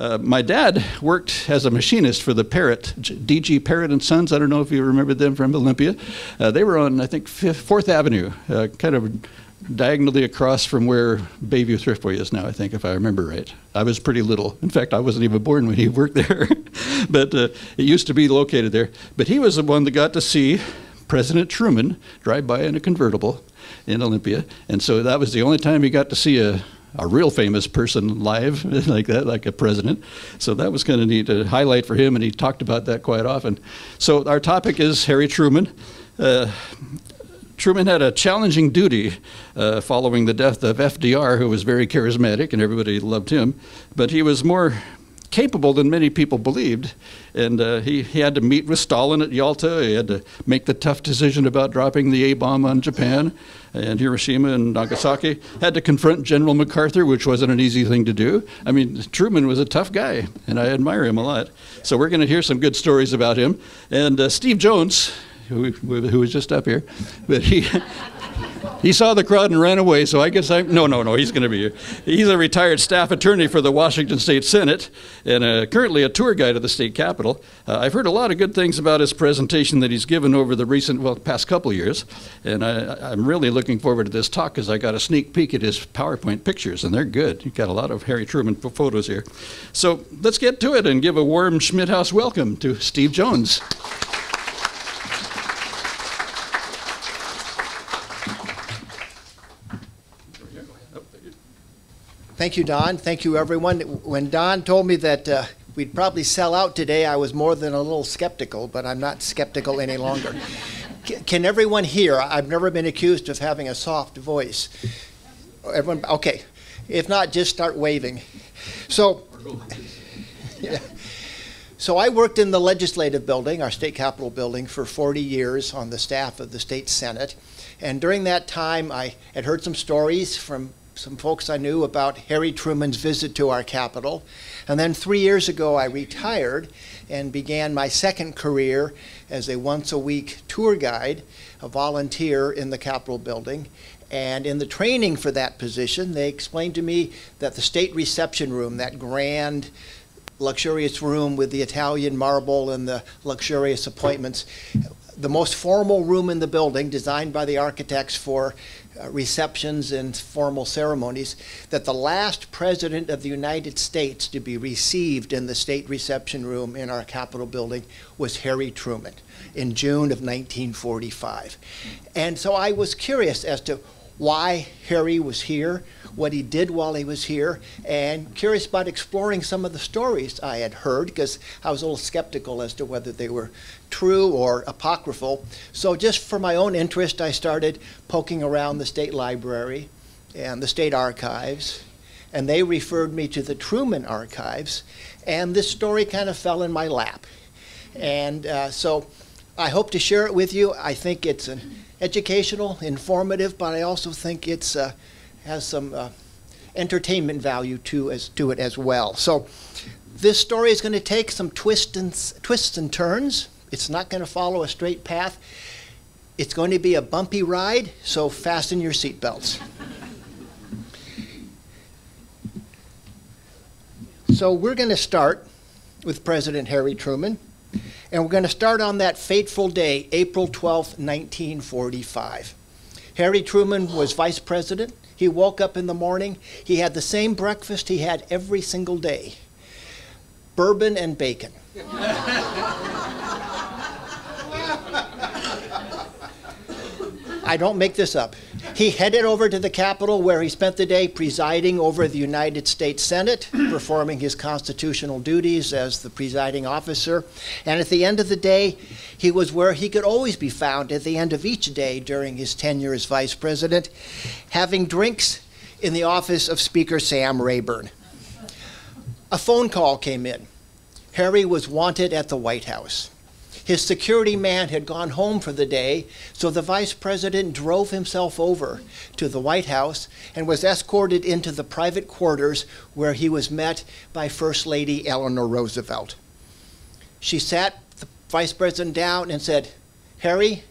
Uh, my dad worked as a machinist for the Parrott, DG Parrott and Sons. I don't know if you remember them from Olympia. Uh, they were on, I think, Fifth, Fourth Avenue, uh, kind of diagonally across from where Bayview Thriftway is now, I think, if I remember right. I was pretty little. In fact, I wasn't even born when he worked there, but uh, it used to be located there. But he was the one that got to see President Truman drive by in a convertible in Olympia, and so that was the only time he got to see a a real famous person live like that, like a president. So that was kind of neat to highlight for him, and he talked about that quite often. So our topic is Harry Truman. Uh, Truman had a challenging duty uh, following the death of FDR, who was very charismatic and everybody loved him, but he was more capable than many people believed. And uh, he, he had to meet with Stalin at Yalta. He had to make the tough decision about dropping the A bomb on Japan and Hiroshima and Nagasaki. Had to confront General MacArthur, which wasn't an easy thing to do. I mean, Truman was a tough guy, and I admire him a lot. So we're going to hear some good stories about him. And uh, Steve Jones, who, who was just up here, but he. He saw the crowd and ran away, so I guess I'm. No, no, no, he's going to be here. He's a retired staff attorney for the Washington State Senate and uh, currently a tour guide of the state capitol. Uh, I've heard a lot of good things about his presentation that he's given over the recent, well, past couple years. And I, am really looking forward to this talk because I got a sneak peek at his PowerPoint pictures, and they're good. You've got a lot of Harry Truman photos here. So let's get to it and give a warm Schmidt House welcome to Steve Jones. Thank you, Don. Thank you, everyone. When Don told me that uh, we'd probably sell out today, I was more than a little skeptical, but I'm not skeptical any longer. can everyone hear? I've never been accused of having a soft voice. Everyone, okay. If not, just start waving. So, yeah. So I worked in the legislative building, our state capitol building, for 40 years on the staff of the state senate. And during that time, I had heard some stories from some folks I knew about Harry Truman's visit to our capital. And then three years ago, I retired and began my second career as a once a week tour guide, a volunteer in the Capitol building. And in the training for that position, they explained to me that the state reception room, that grand, luxurious room with the Italian marble and the luxurious appointments, the most formal room in the building, designed by the architects for Uh, receptions and formal ceremonies that the last president of the United States to be received in the state reception room in our Capitol building was Harry Truman in June of 1945. And so I was curious as to why Harry was here, what he did while he was here, and curious about exploring some of the stories I had heard because I was a little skeptical as to whether they were true or apocryphal. So, just for my own interest, I started poking around the state library and the state archives, and they referred me to the Truman archives, and this story kind of fell in my lap. And uh, so, I hope to share it with you. I think it's an educational, informative, but I also think it's uh, has some uh, entertainment value to as to it as well. So this story is going to take some twists and twists and turns. It's not going to follow a straight path. It's going to be a bumpy ride, so fasten your seatbelts. so we're going to start with President Harry Truman. And we're going to start on that fateful day, April 12, 1945. Harry Truman was vice president. He woke up in the morning. He had the same breakfast he had every single day bourbon and bacon. I don't make this up. He headed over to the Capitol where he spent the day presiding over the United States Senate, performing his constitutional duties as the presiding officer. And at the end of the day, he was where he could always be found at the end of each day during his tenure as vice president, having drinks in the office of Speaker Sam Rayburn. A phone call came in. Harry was wanted at the White House. His security man had gone home for the day, so the vice president drove himself over to the White House and was escorted into the private quarters where he was met by First Lady Eleanor Roosevelt. She sat the vice president down and said, Harry,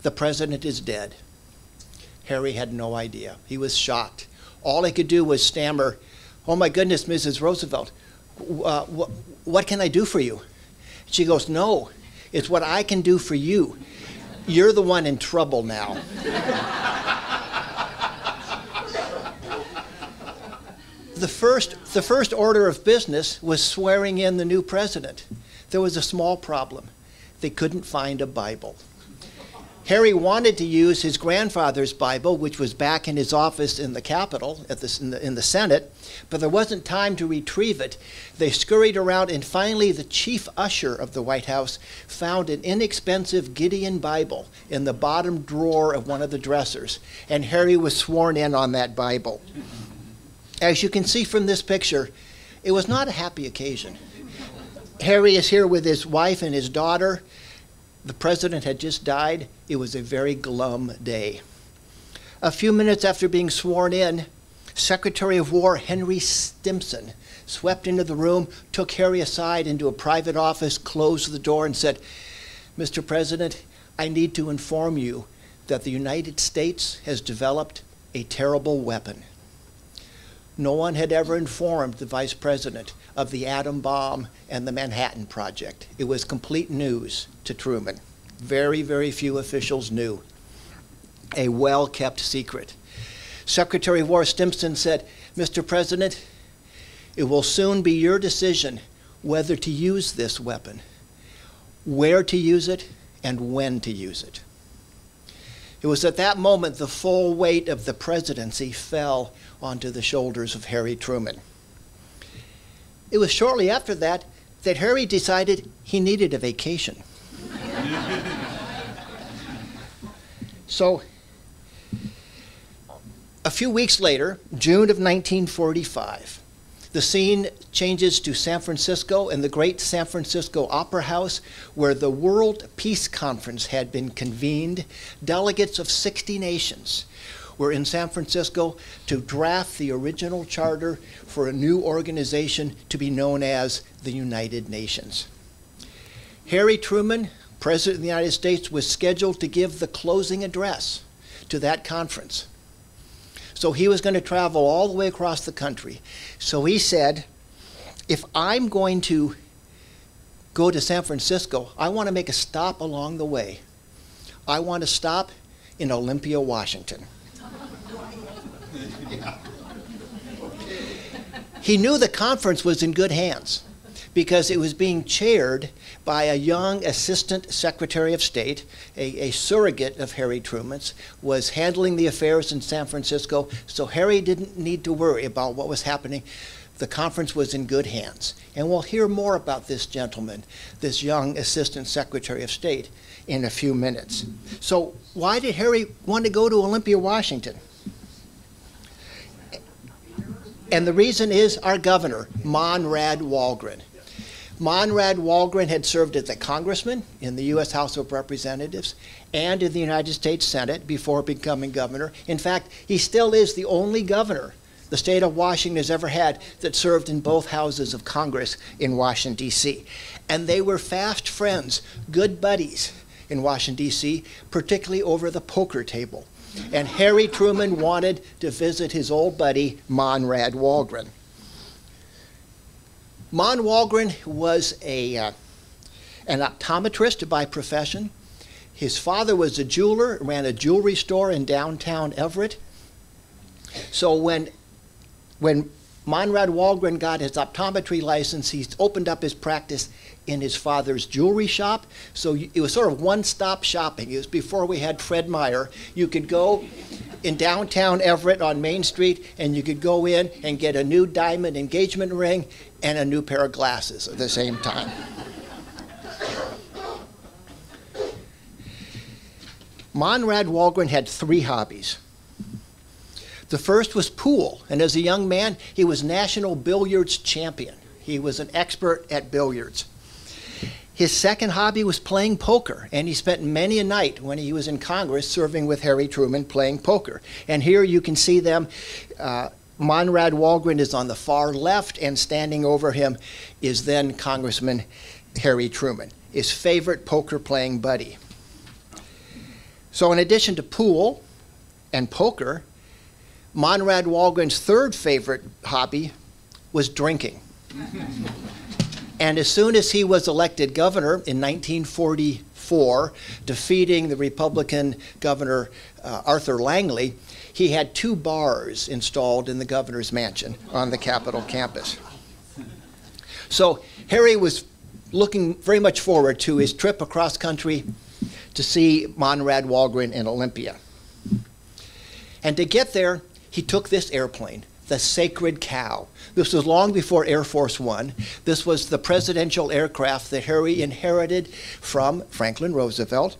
the president is dead. Harry had no idea. He was shocked. All he could do was stammer, Oh my goodness, Mrs. Roosevelt, uh, wh- what can I do for you? She goes, No, it's what I can do for you. You're the one in trouble now. the, first, the first order of business was swearing in the new president. There was a small problem. They couldn't find a Bible. Harry wanted to use his grandfather's Bible, which was back in his office in the Capitol, at the, in, the, in the Senate, but there wasn't time to retrieve it. They scurried around, and finally, the chief usher of the White House found an inexpensive Gideon Bible in the bottom drawer of one of the dressers, and Harry was sworn in on that Bible. As you can see from this picture, it was not a happy occasion. Harry is here with his wife and his daughter. The president had just died. It was a very glum day. A few minutes after being sworn in, Secretary of War Henry Stimson swept into the room, took Harry aside into a private office, closed the door, and said, Mr. President, I need to inform you that the United States has developed a terrible weapon. No one had ever informed the vice president of the atom bomb and the Manhattan Project. It was complete news to Truman. Very, very few officials knew. A well kept secret. Secretary of War Stimson said, Mr. President, it will soon be your decision whether to use this weapon, where to use it, and when to use it. It was at that moment the full weight of the presidency fell onto the shoulders of Harry Truman. It was shortly after that that Harry decided he needed a vacation. so, a few weeks later, June of 1945, the scene changes to San Francisco and the great San Francisco Opera House, where the World Peace Conference had been convened. Delegates of 60 nations were in San Francisco to draft the original charter for a new organization to be known as the United Nations. Harry Truman, President of the United States, was scheduled to give the closing address to that conference. So he was going to travel all the way across the country. So he said, if I'm going to go to San Francisco, I want to make a stop along the way. I want to stop in Olympia, Washington. He knew the conference was in good hands because it was being chaired by a young assistant secretary of state, a, a, surrogate of Harry Truman's, was handling the affairs in San Francisco, so Harry didn't need to worry about what was happening. The conference was in good hands. And we'll hear more about this gentleman, this young assistant secretary of state, in a few minutes. So, why did Harry want to go to Olympia, Washington? And the reason is our governor, Monrad Wallgren. Monrad Wallgren had served as a congressman in the U.S. House of Representatives and in the United States Senate before becoming governor. In fact, he still is the only governor the state of Washington has ever had that served in both houses of Congress in Washington, D.C. And they were fast friends, good buddies in Washington, D.C., particularly over the poker table and Harry Truman wanted to visit his old buddy, Monrad Wallgren. Mon Wallgren was a, uh, an optometrist by profession. His father was a jeweler, ran a jewelry store in downtown Everett. So when, when Monrad Wallgren got his optometry license, he opened up his practice in his father's jewelry shop. So it was sort of one stop shopping. It was before we had Fred Meyer. You could go in downtown Everett on Main Street and you could go in and get a new diamond engagement ring and a new pair of glasses at the same time. Monrad Wallgren had three hobbies. The first was pool, and as a young man, he was national billiards champion. He was an expert at billiards. His second hobby was playing poker, and he spent many a night when he was in Congress serving with Harry Truman playing poker. And here you can see them. Uh, Monrad Wallgren is on the far left, and standing over him is then Congressman Harry Truman, his favorite poker playing buddy. So, in addition to pool and poker, Monrad Wallgren's third favorite hobby was drinking. and as soon as he was elected governor in 1944, defeating the Republican governor uh, Arthur Langley, he had two bars installed in the governor's mansion on the Capitol campus. So Harry was looking very much forward to his trip across country to see Monrad Wallgren in Olympia. And to get there, he took this airplane, the Sacred Cow. This was long before Air Force One. This was the presidential aircraft that Harry inherited from Franklin Roosevelt.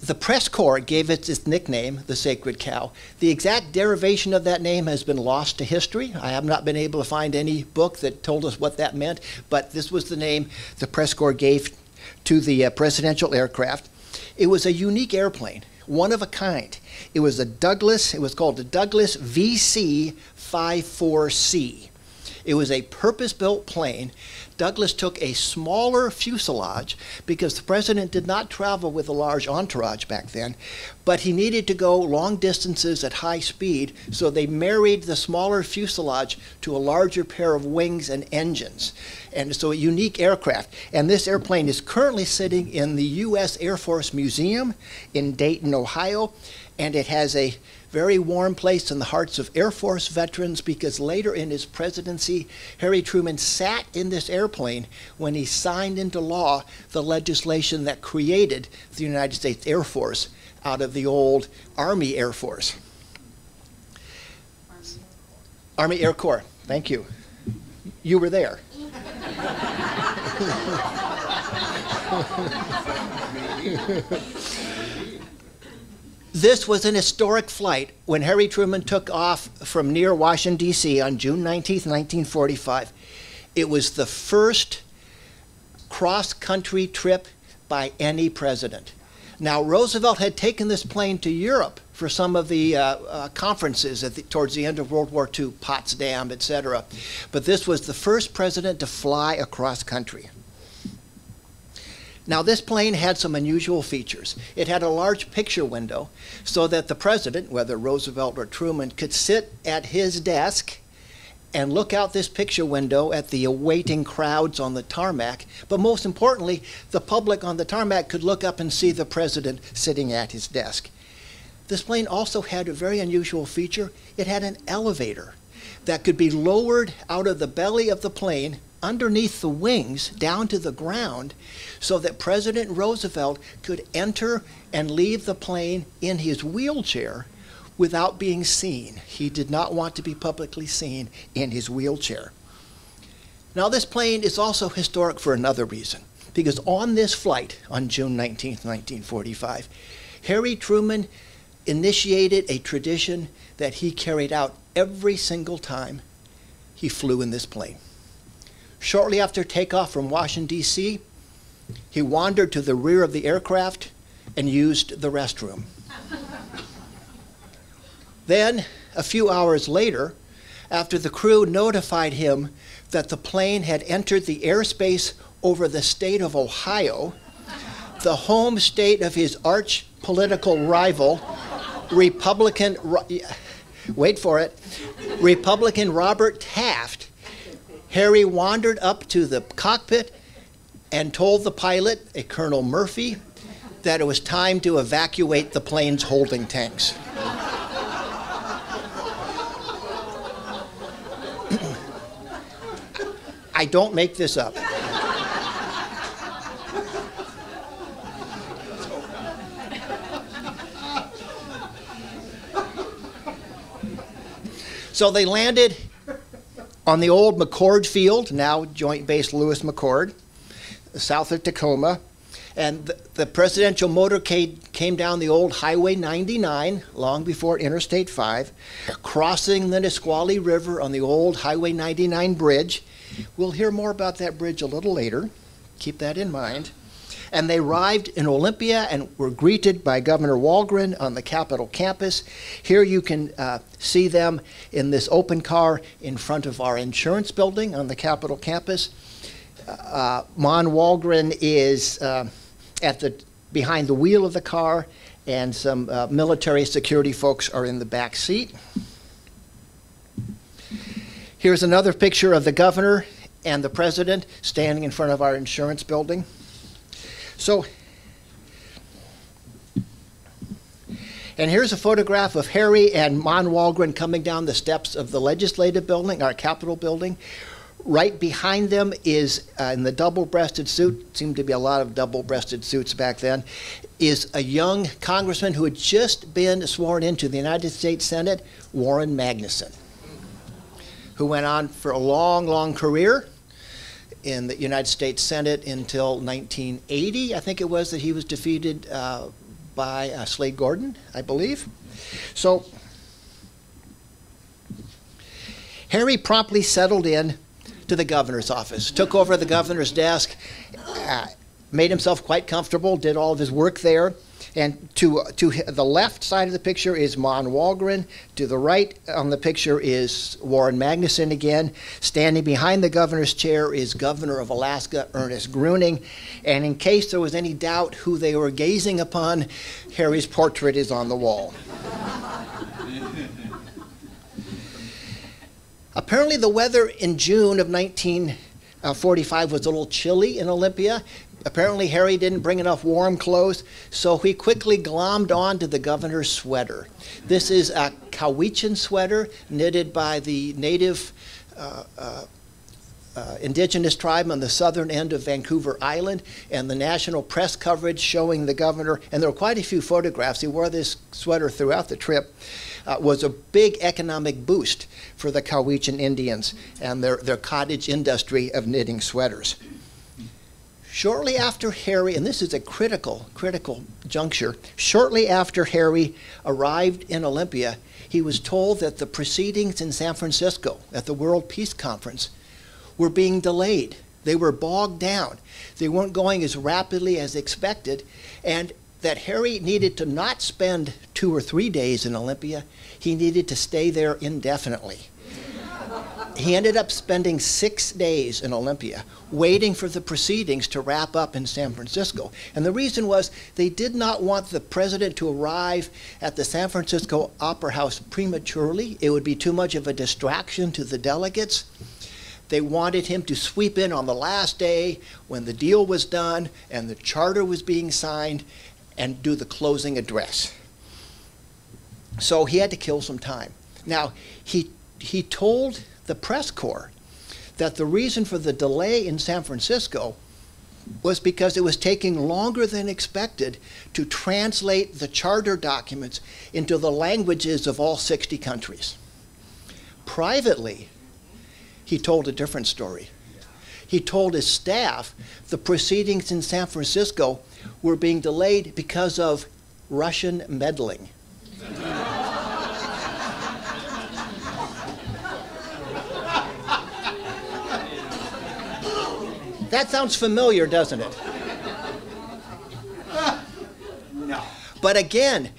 The press corps gave it its nickname, the Sacred Cow. The exact derivation of that name has been lost to history. I have not been able to find any book that told us what that meant, but this was the name the press corps gave to the uh, presidential aircraft. It was a unique airplane, one of a kind. It was a Douglas, it was called the Douglas VC 54C. It was a purpose built plane Douglas took a smaller fuselage because the president did not travel with a large entourage back then, but he needed to go long distances at high speed, so they married the smaller fuselage to a larger pair of wings and engines. And so a unique aircraft. And this airplane is currently sitting in the U.S. Air Force Museum in Dayton, Ohio, and it has a very warm place in the hearts of Air Force veterans because later in his presidency, Harry Truman sat in this airplane when he signed into law the legislation that created the United States Air Force out of the old Army Air Force. Army Air Corps, thank you. You were there. This was an historic flight when Harry Truman took off from near Washington, D.C. on June 19, 1945. It was the first cross country trip by any president. Now, Roosevelt had taken this plane to Europe for some of the uh, uh, conferences the, towards the end of World War II, Potsdam, etc. But this was the first president to fly across country. Now, this plane had some unusual features. It had a large picture window so that the president, whether Roosevelt or Truman, could sit at his desk and look out this picture window at the awaiting crowds on the tarmac. But most importantly, the public on the tarmac could look up and see the president sitting at his desk. This plane also had a very unusual feature. It had an elevator that could be lowered out of the belly of the plane underneath the wings down to the ground so that President Roosevelt could enter and leave the plane in his wheelchair without being seen. He did not want to be publicly seen in his wheelchair. Now, this plane is also historic for another reason, because on this flight on June 19, 1945, Harry Truman initiated a tradition that he carried out every single time he flew in this plane. Shortly after takeoff from Washington, D.C., he wandered to the rear of the aircraft and used the restroom. then, a few hours later, after the crew notified him that the plane had entered the airspace over the state of Ohio, the home state of his arch political rival, Republican, wait for it, Republican Robert Taft Harry wandered up to the cockpit and told the pilot, a Colonel Murphy, that it was time to evacuate the plane's holding tanks. I don't make this up. so they landed on the old McChord Field, now Joint Base Lewis McChord, south of Tacoma, and the, the, presidential motorcade came down the old Highway 99 long before Interstate 5, crossing the Nisqually River on the old Highway 99 bridge. We'll hear more about that bridge a little later. Keep that in mind. And they arrived in Olympia and were greeted by Governor Wallgren on the Capitol campus. Here you can uh, see them in this open car in front of our insurance building on the Capitol campus. Uh, Mon Wallgren is uh, at the behind the wheel of the car, and some uh, military security folks are in the back seat. Here's another picture of the governor and the president standing in front of our insurance building. So, and here's a photograph of Harry and Mon Wallgren coming down the steps of the legislative building, our Capitol building. Right behind them is, uh, in the double breasted suit, seemed to be a lot of double breasted suits back then, is a young congressman who had just been sworn into the United States Senate, Warren Magnuson, who went on for a long, long career in the United States Senate until 1980, I think it was, that he was defeated uh, by uh, Slade Gorton, I believe. So Harry promptly settled in to the governor's office, took over the governor's desk, uh, made himself quite comfortable, did all of his work there. And to, to the left side of the picture is Mon Wallgren. To the right on the picture is Warren Magnuson again. Standing behind the governor's chair is Governor of Alaska, Ernest Gruening. And in case there was any doubt who they were gazing upon, Harry's portrait is on the wall. Apparently, the weather in June of 1945 uh, was a little chilly in Olympia. Apparently, Harry didn't bring enough warm clothes, so he quickly glommed onto the governor's sweater. This is a Cowichan sweater knitted by the native uh, uh, uh, indigenous tribe on the southern end of Vancouver Island, and the national press coverage showing the governor, and there were quite a few photographs. He wore this sweater throughout the trip. Uh, was a big economic boost for the Cowichan Indians and their, their cottage industry of knitting sweaters. Shortly after Harry, and this is a critical, critical juncture, shortly after Harry arrived in Olympia, he was told that the proceedings in San Francisco at the World Peace Conference were being delayed. They were bogged down. They weren't going as rapidly as expected, and that Harry needed to not spend two or three days in Olympia, he needed to stay there indefinitely he ended up spending six days in Olympia waiting for the proceedings to wrap up in San Francisco. And the reason was they did not want the president to arrive at the San Francisco Opera House prematurely. It would be too much of a distraction to the delegates. They wanted him to sweep in on the last day when the deal was done and the charter was being signed and do the closing address. So he had to kill some time. Now, he, he told the press corps that the reason for the delay in San Francisco was because it was taking longer than expected to translate the charter documents into the languages of all 60 countries. Privately, he told a different story. He told his staff the proceedings in San Francisco were being delayed because of Russian meddling. That sounds familiar, doesn't it? No. But again,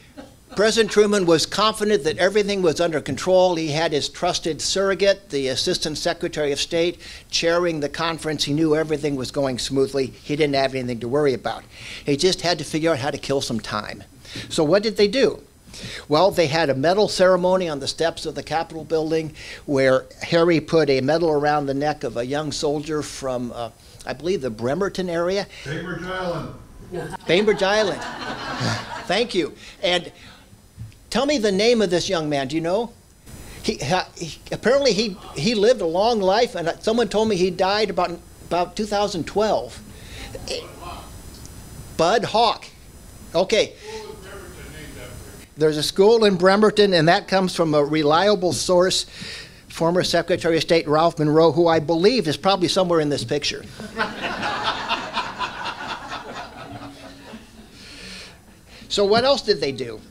President Truman was confident that everything was under control. He had his trusted surrogate, the Assistant Secretary of State, chairing the conference. He knew everything was going smoothly. He didn't have anything to worry about. He just had to figure out how to kill some time. So, what did they do? Well, they had a medal ceremony on the steps of the Capitol building where Harry put a medal around the neck of a young soldier from. Uh, I believe, the Bremerton area. Bainbridge Island. Bainbridge Island. Thank you. And tell me the name of this young man. Do you know? He, he, apparently he he lived a long life, and someone told me he died about about 2012. Bud Hawk. Okay. There's a school in Bremerton, and that comes from a reliable source former Secretary of State Ralph Munro, who I believe is probably somewhere in this picture. so, what else did they do?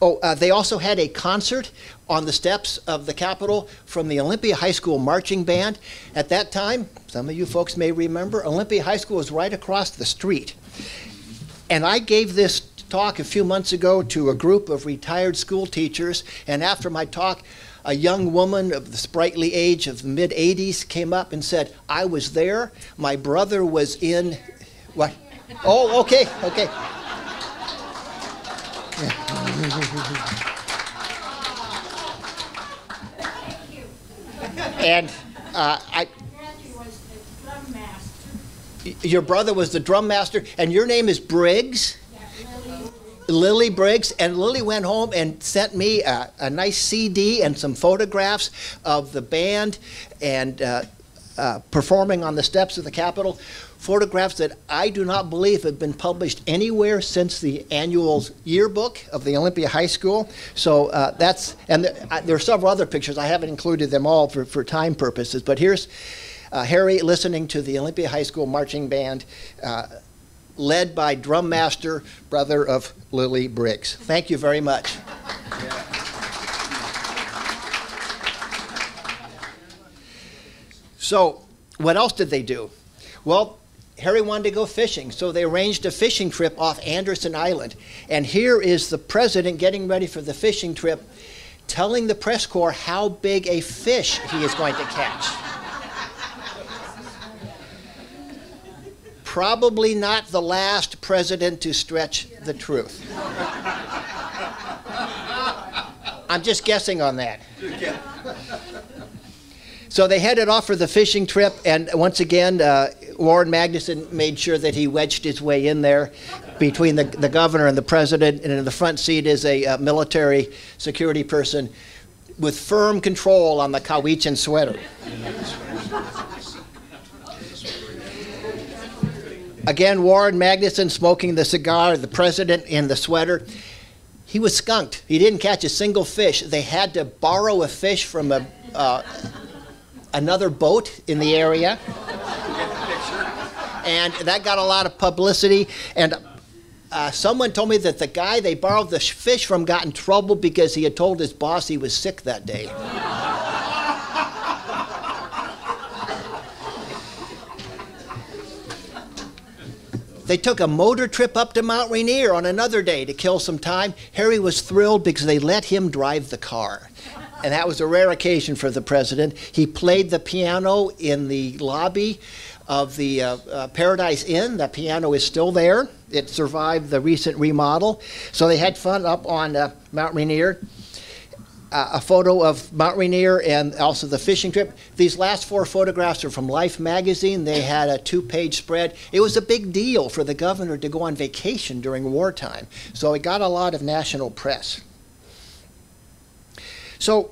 Oh, uh, they also had a concert on the steps of the Capitol from the Olympia High School marching band. At that time, some of you folks may remember, Olympia High School was right across the street. And I gave this talk a few months ago to a group of retired school teachers, and after my talk, a young woman of the sprightly age of the mid 80s came up and said, I was there. My brother was in. What? Oh, okay, okay. and uh, I. Your brother was the drum master, and your name is Briggs? Lily Briggs, and Lily went home and sent me a, a nice CD and some photographs of the band and uh, uh, performing on the steps of the Capitol. Photographs that I do not believe have been published anywhere since the annual yearbook of the Olympia High School. So uh, that's, and there, I, there, are several other pictures. I haven't included them all for, for time purposes, but here's uh, Harry listening to the Olympia High School marching band uh, led by drum master, brother of Lily Briggs. Thank you very much. So, what else did they do? Well, Harry wanted to go fishing, so they arranged a fishing trip off Anderson Island. And here is the president getting ready for the fishing trip, telling the press corps how big a fish he is going to catch. Probably not the last president to stretch the truth. I'm just guessing on that. So they headed off for the fishing trip, and once again, uh, Warren Magnuson made sure that he wedged his way in there between the, the governor and the president, and in the front seat is a uh, military security person with firm control on the Cowichan sweater. Again, Warren Magnuson smoking the cigar, the president in the sweater. He was skunked. He didn't catch a single fish. They had to borrow a fish from a, uh, another boat in the area and that got a lot of publicity. And uh, someone told me that the guy they borrowed the fish from got in trouble because he had told his boss he was sick that day. They took a motor trip up to Mount Rainier on another day to kill some time. Harry was thrilled because they let him drive the car. And that was a rare occasion for the president. He played the piano in the lobby of the uh, uh, Paradise Inn. The piano is still there. It survived the recent remodel. So they had fun up on uh, Mount Rainier. Uh, a photo of Mount Rainier and also the fishing trip. These last four photographs are from Life magazine. They had a two page spread. It was a big deal for the governor to go on vacation during wartime. So it got a lot of national press. So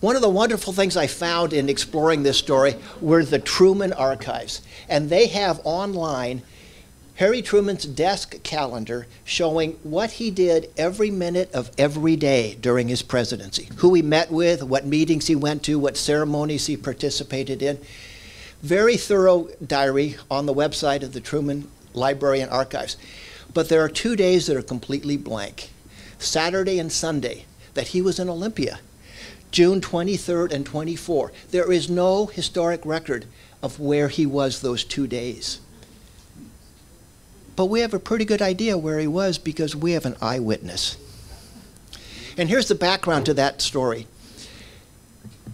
one of the wonderful things I found in exploring this story were the Truman archives. And they have online Harry Truman's desk calendar showing what he did every minute of every day during his presidency who he met with, what meetings he went to, what ceremonies he participated in. Very thorough diary on the website of the Truman Library and Archives. But there are two days that are completely blank Saturday and Sunday, that he was in Olympia June 23rd and 24. There is no historic record of where he was those two days. But we have a pretty good idea where he was because we have an eyewitness. And here's the background to that story.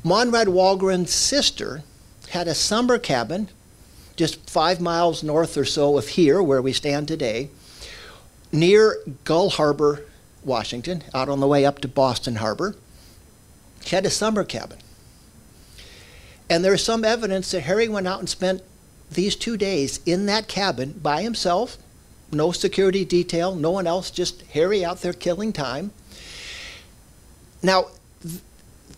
Monrad Wallgren's sister had a summer cabin just five miles north or so of here, where we stand today, near Gull Harbor, Washington, out on the way up to Boston Harbor. She had a summer cabin. And there's some evidence that Harry went out and spent these two days in that cabin by himself, no security detail, no one else, just Harry out there killing time. Now,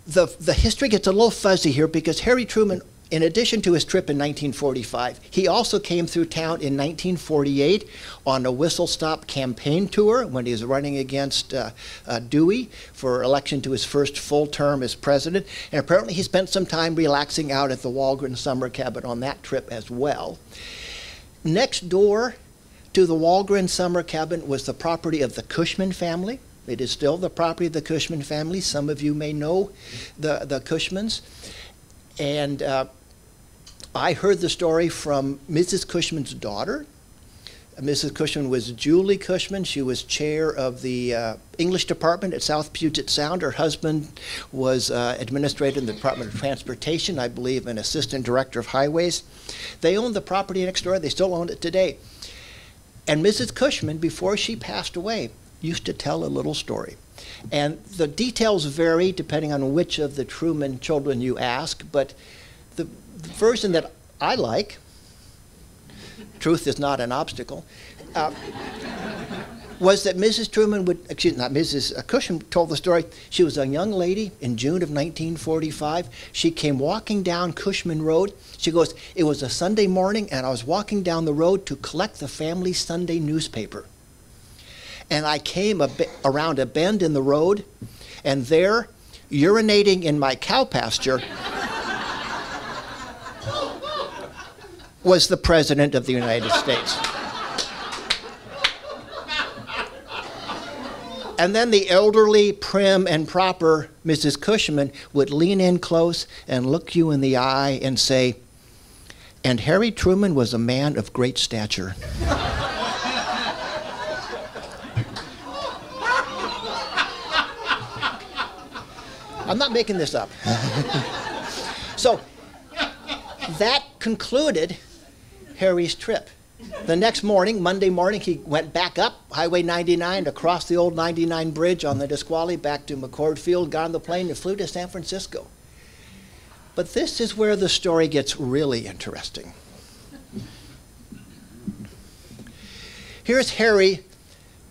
the, the history gets a little fuzzy here because Harry Truman in addition to his trip in 1945, he also came through town in 1948 on a whistle stop campaign tour when he was running against uh, uh, Dewey for election to his first full term as president. And apparently, he spent some time relaxing out at the Wallgren summer cabin on that trip as well. Next door, to the Wallgren summer cabin was the property of the Cushman family. It is still the property of the Cushman family. Some of you may know the, the Cushmans. And uh, I heard the story from Mrs. Cushman's daughter. Mrs. Cushman was Julie Cushman. She was chair of the uh, English department at South Puget Sound. Her husband was uh, administrator in the Department of Transportation, I believe, an assistant director of highways. They owned the property next door. They still own it today. And Mrs. Cushman, before she passed away, used to tell a little story. And the details vary depending on which of the Truman children you ask, but the, the version that I like, truth is not an obstacle, uh, was that Mrs. Truman would, excuse me, not Mrs. Uh, Cushman told the story. She was a young lady in June of 1945. She came walking down Cushman Road. She goes, It was a Sunday morning, and I was walking down the road to collect the family Sunday newspaper and I came a around a bend in the road, and there, urinating in my cow pasture, was the President of the United States. And then the elderly, prim, and proper Mrs. Cushman would lean in close and look you in the eye and say, And Harry Truman was a man of great stature. I'm not making this up. so that concluded Harry's trip. The next morning, Monday morning, he went back up Highway 99 across the old 99 bridge on the Nisqually back to McChord Field, got on the plane, and flew to San Francisco. But this is where the story gets really interesting. Here's Harry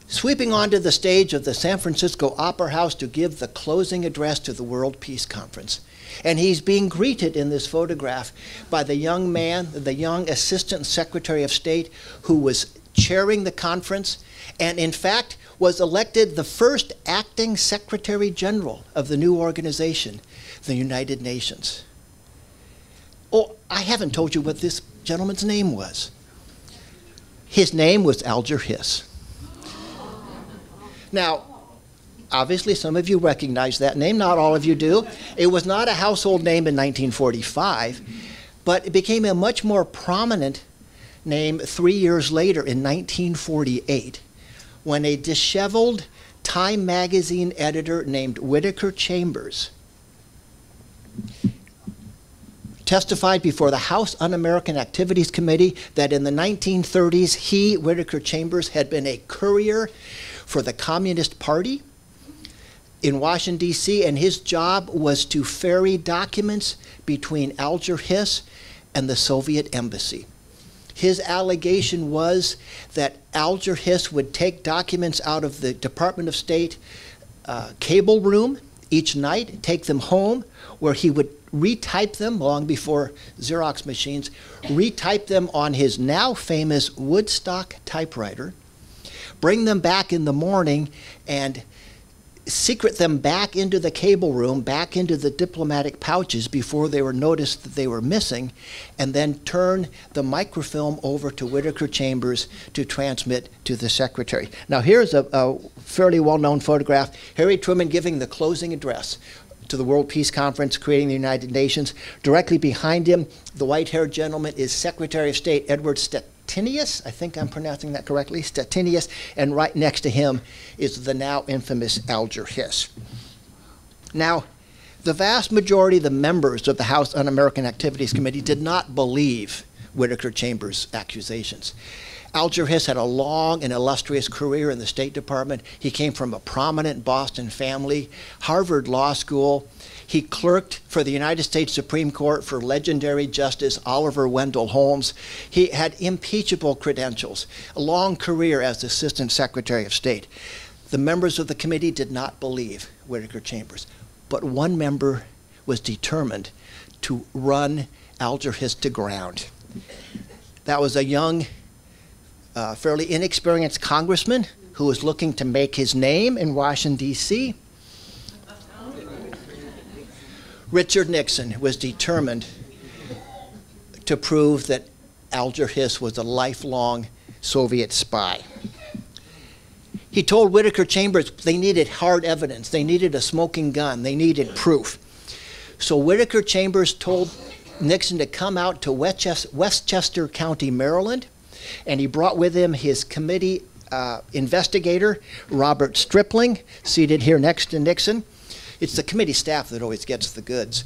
sweeping onto the stage of the San Francisco Opera House to give the closing address to the World Peace Conference. And he's being greeted in this photograph by the young man, the young Assistant Secretary of State, who was chairing the conference and, in fact, was elected the first acting Secretary General of the new organization, the United Nations. Oh, I haven't told you what this gentleman's name was. His name was Alger Hiss. Now, obviously, some of you recognize that name, not all of you do. It was not a household name in 1945, but it became a much more prominent name three years later in 1948 when a disheveled Time magazine editor named Whittaker Chambers testified before the House Un American Activities Committee that in the 1930s he, Whittaker Chambers, had been a courier for the Communist Party in Washington, D.C., and his job was to ferry documents between Alger Hiss and the Soviet embassy. His allegation was that Alger Hiss would take documents out of the Department of State uh, cable room each night, take them home, where he would retype them long before Xerox machines, retype them on his now famous Woodstock typewriter bring them back in the morning and secret them back into the cable room, back into the diplomatic pouches before they were noticed that they were missing, and then turn the microfilm over to Whittaker Chambers to transmit to the secretary. Now, here's a, a fairly well known photograph Harry Truman giving the closing address to the World Peace Conference, creating the United Nations. Directly behind him, the white haired gentleman is Secretary of State Edward Stet. Stettinius, I think I'm pronouncing that correctly, Stettinius, and right next to him is the now infamous Alger Hiss. Now, the vast majority of the members of the House Un American Activities Committee did not believe Whittaker Chambers' accusations. Alger Hiss had a long and illustrious career in the State Department. He came from a prominent Boston family, Harvard Law School, he clerked for the United States Supreme Court for legendary Justice Oliver Wendell Holmes. He had impeachable credentials, a long career as Assistant Secretary of State. The members of the committee did not believe Whittaker Chambers, but one member was determined to run Alger Hiss to ground. That was a young, uh, fairly inexperienced congressman who was looking to make his name in Washington, D.C. Richard Nixon was determined to prove that Alger Hiss was a lifelong Soviet spy. He told Whittaker Chambers they needed hard evidence, they needed a smoking gun, they needed proof. So Whittaker Chambers told Nixon to come out to Westchester County, Maryland, and he brought with him his committee uh, investigator, Robert Stripling, seated here next to Nixon. It's the committee staff that always gets the goods.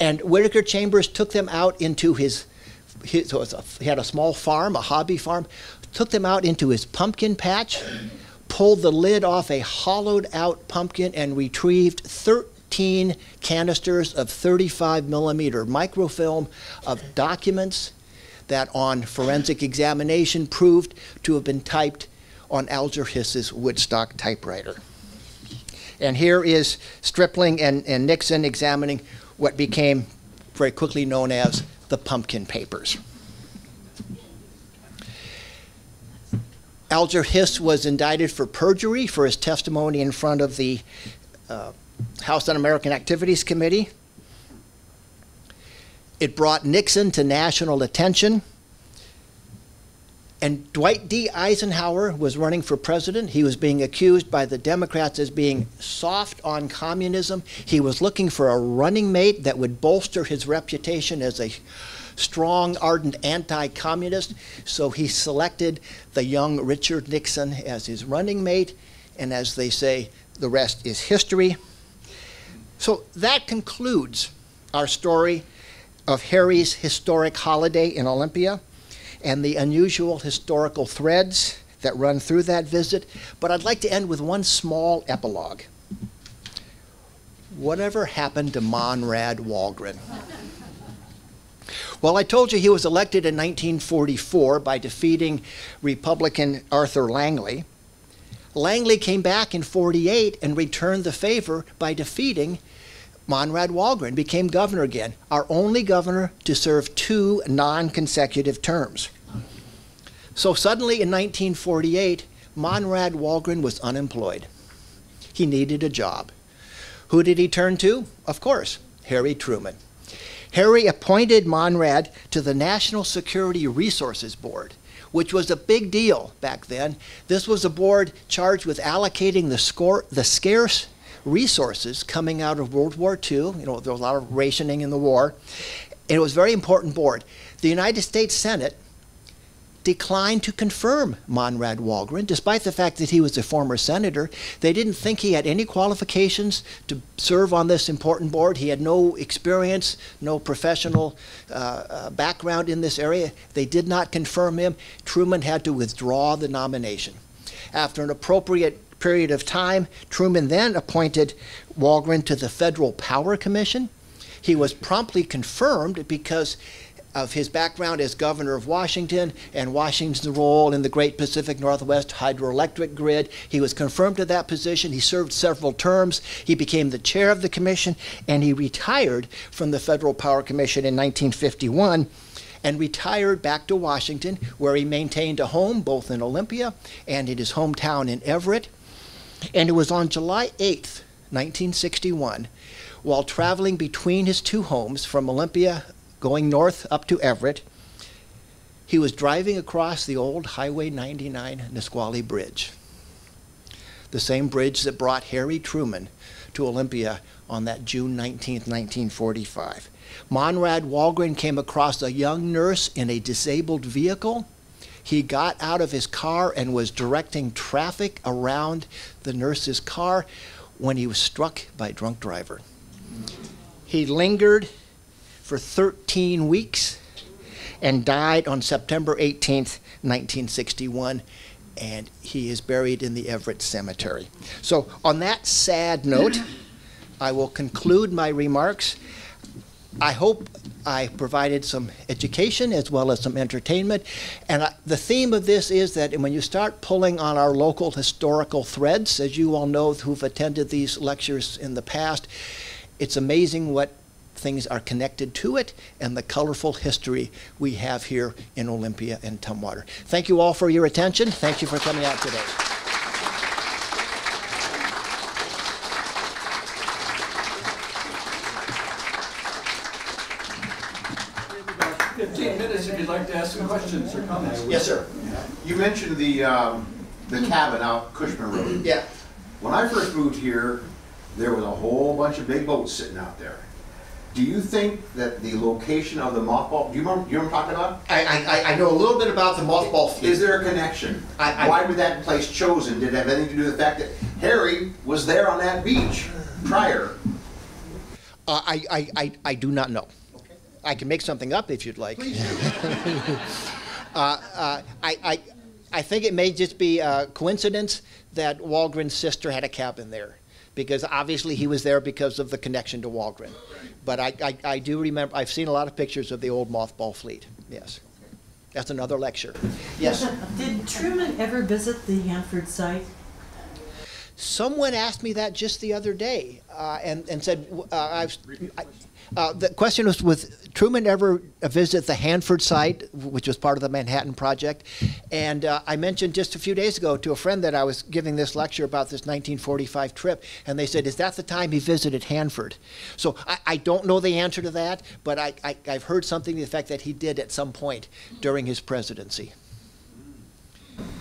and Whittaker Chambers took them out into his, his a, he had a small farm, a hobby farm, took them out into his pumpkin patch, pulled the lid off a hollowed out pumpkin, and retrieved 13 canisters of 35 millimeter microfilm of documents that on forensic examination proved to have been typed on Alger Hiss's Woodstock typewriter. And here is Stripling and, and Nixon examining what became very quickly known as the Pumpkin Papers. Alger Hiss was indicted for perjury for his testimony in front of the uh, House Un-American Activities Committee. It brought Nixon to national attention. And Dwight D. Eisenhower was running for president. He was being accused by the Democrats as being soft on communism. He was looking for a running mate that would bolster his reputation as a strong, ardent anti communist. So he selected the young Richard Nixon as his running mate. And as they say, the rest is history. So that concludes our story of Harry's historic holiday in Olympia and the unusual historical threads that run through that visit. But I'd like to end with one small epilogue. Whatever happened to Monrad Wallgren? Well, I told you he was elected in 1944 by defeating Republican Arthur Langley. Langley came back in 48 and returned the favor by defeating Monrad Wallgren became governor again, our only governor to serve two non consecutive terms. So suddenly in 1948, Monrad Wallgren was unemployed. He needed a job. Who did he turn to? Of course, Harry Truman. Harry appointed Monrad to the National Security Resources Board, which was a big deal back then. This was a board charged with allocating the, score, the scarce resources coming out of World War II. You know, there was a lot of rationing in the war. And it was a very important board. The United States Senate declined to confirm Monrad Wallgren, despite the fact that he was a former senator. They didn't think he had any qualifications to serve on this important board. He had no experience, no professional uh, uh, background in this area. They did not confirm him. Truman had to withdraw the nomination. After an appropriate period of time, Truman then appointed Wallgren to the Federal Power Commission. He was promptly confirmed because of his background as governor of Washington and Washington's role in the Great Pacific Northwest hydroelectric grid. He was confirmed to that position. He served several terms. He became the chair of the commission and he retired from the Federal Power Commission in 1951 and retired back to Washington, where he maintained a home both in Olympia and in his hometown in Everett. And it was on July 8th, 1961, while traveling between his two homes from Olympia going north up to Everett, he was driving across the old Highway 99 Nisqually Bridge, the same bridge that brought Harry Truman to Olympia on that June 19, 1945. Monrad Wallgren came across a young nurse in a disabled vehicle he got out of his car and was directing traffic around the nurse's car when he was struck by a drunk driver. He lingered for 13 weeks and died on September 18th, 1961, and he is buried in the Everett Cemetery. So, on that sad note, I will conclude my remarks. I hope I provided some education as well as some entertainment. And I, the theme of this is that when you start pulling on our local historical threads, as you all know who've attended these lectures in the past, it's amazing what things are connected to it and the colorful history we have here in Olympia and Tumwater. Thank you all for your attention. Thank you for coming out today. 15 minutes if you'd like to ask some questions or comments. Yes, sir. You mentioned the, um, the cabin out Cushman Road. Yeah. When I first moved here, there was a whole bunch of big boats sitting out there. Do you think that the location of the mothball, do you remember, you what I'm talking about? I, I, I know a little bit about the mothball Is there a connection? I- I- Why was that place chosen? Did it have anything to do with the fact that Harry was there on that beach prior? Uh, I, I, I, I do not know. I can make something up if you'd like. Uh, uh, I, I, I think it may just be a coincidence that Wallgren's sister had a cabin there. Because obviously he was there because of the connection to Wallgren. But I, I, I do remember, I've seen a lot of pictures of the old mothball fleet, yes. That's another lecture. Yes. Did Truman ever visit the Hanford site? Someone asked me that just the other day, uh, and, and said, uh, I, uh, the question was, was Truman ever visit the Hanford site, which was part of the Manhattan Project? And uh, I mentioned just a few days ago to a friend that I was giving this lecture about this 1945 trip, and they said, is that the time he visited Hanford? So I, I don't know the answer to that, but I, I, I've heard something to the effect that he did at some point during his presidency.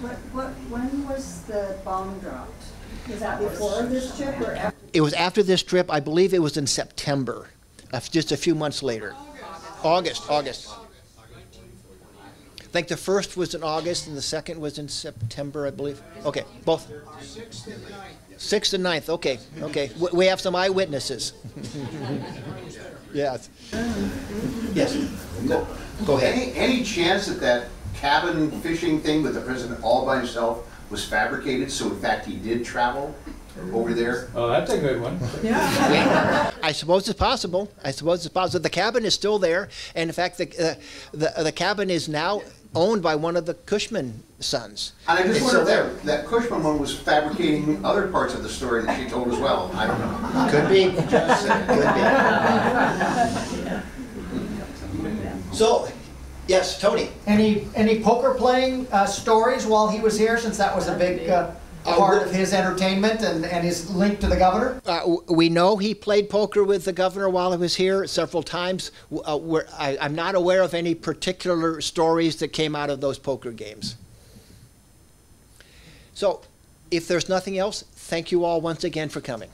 What, what, when was the bomb dropped? Was that before this trip or after? It was after this trip, I believe it was in September, just a few months later. August, August. I think the first was in August and the second was in September, I believe. Okay, both. Sixth and ninth, okay, okay. We- We have some eyewitnesses. Yes. Yes, go, go ahead. Any, any chance that that cabin fishing thing with the president all by himself was fabricated, so in fact he did travel over there? Oh, that's a good one. Yeah. I suppose it's possible. I suppose it's possible. The cabin is still there, and in fact, the, uh, the, the cabin is now owned by one of the Cushman sons. And I just It's still wondered that, that Cushman one was fabricating other parts of the story that she told as well. I don't know. Could be. Just. Could be. So, yes, Tony. Any, any poker playing uh, stories while he was here, since that was a big uh, Uh, part of his entertainment and, and his link to the governor? Uh, we know he played poker with the governor while he was here several times. Uh, we're, I, I'm not aware of any particular stories that came out of those poker games. So, if there's nothing else, thank you all once again for coming.